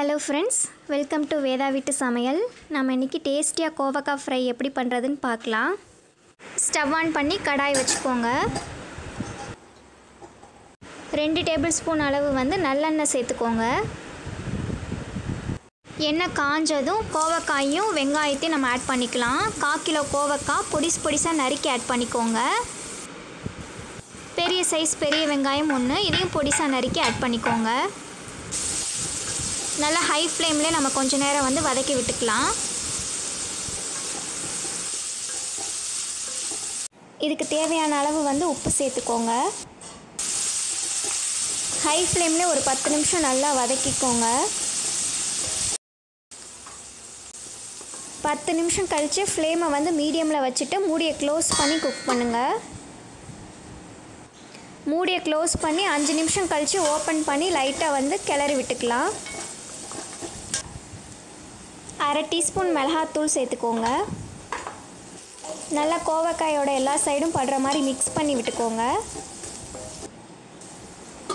Hello friends welcome to Veda வீட்டு சமையல் நம்ம இன்றைக்கி டேஸ்டியாக கோவக்காய் ஃப்ரை எப்படி பண்ணுறதுன்னு பார்க்கலாம். ஸ்டவ் ஆன் பண்ணி கடாய் வச்சுக்கோங்க. ரெண்டு டேபிள் ஸ்பூன் அளவு வந்து நல்லெண்ணெய் சேர்த்துக்கோங்க. எண்ணெய் காஞ்சதும் கோவக்காயும் வெங்காயத்தையும் நம்ம ஆட் பண்ணிக்கலாம். கால் கிலோ கோவக்காய் பொடிஸ் பொடிசாக நறுக்கி ஆட் பண்ணிக்கோங்க. பெரிய சைஸ் பெரிய வெங்காயம் ஒன்று இதையும் பொடிசாக நறுக்கி ஆட் பண்ணிக்கோங்க. நல்லா ஹை ஃப்ளேம்லேயே நம்ம கொஞ்சம் நேரம் வந்து வதக்கி விட்டுக்கலாம். இதுக்கு தேவையான அளவு வந்து உப்பு சேர்த்துக்கோங்க. ஹை ஃப்ளேம்லேயே ஒரு பத்து நிமிஷம் நல்லா வதக்கிக்கோங்க. பத்து நிமிஷம் கழித்து ஃப்ளேமை வந்து மீடியமில் வச்சுட்டு மூடியை க்ளோஸ் பண்ணி குக் பண்ணுங்கள் மூடியை க்ளோஸ் பண்ணி அஞ்சு நிமிஷம் கழித்து ஓப்பன் பண்ணி லைட்டாக வந்து கிளறி விட்டுக்கலாம். அரை டீஸ்பூன் மிளகாத்தூள் சேர்த்துக்கோங்க. நல்லா கோவக்காயோட எல்லா சைடும் படுற மாதிரி மிக்ஸ் பண்ணி விட்டுக்கோங்க.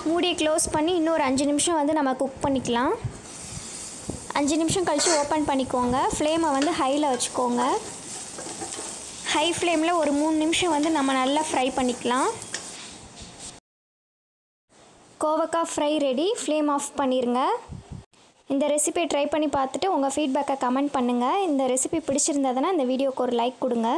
மூடியை க்ளோஸ் பண்ணி இன்னொரு அஞ்சு நிமிஷம் வந்து நம்ம குக் பண்ணிக்கலாம். அஞ்சு நிமிஷம் கழித்து ஓப்பன் பண்ணிக்கோங்க. ஃப்ளேமை வந்து ஹையில் வச்சுக்கோங்க. ஹை ஃப்ளேமில் ஒரு மூணு நிமிஷம் வந்து நம்ம நல்லா ஃப்ரை பண்ணிக்கலாம். கோவக்காய் ஃப்ரை ரெடி ஃப்ளேம் ஆஃப் பண்ணிடுங்க இந்த ரெசிபியை ட்ரை பண்ணி பார்த்துட்டு உங்கள் ஃபீட்பேக்கை கமெண்ட் பண்ணுங்கள் இந்த ரெசிபி பிடிச்சிருந்ததுன்னா இந்த வீடியோக்கு ஒரு லைக் கொடுங்க.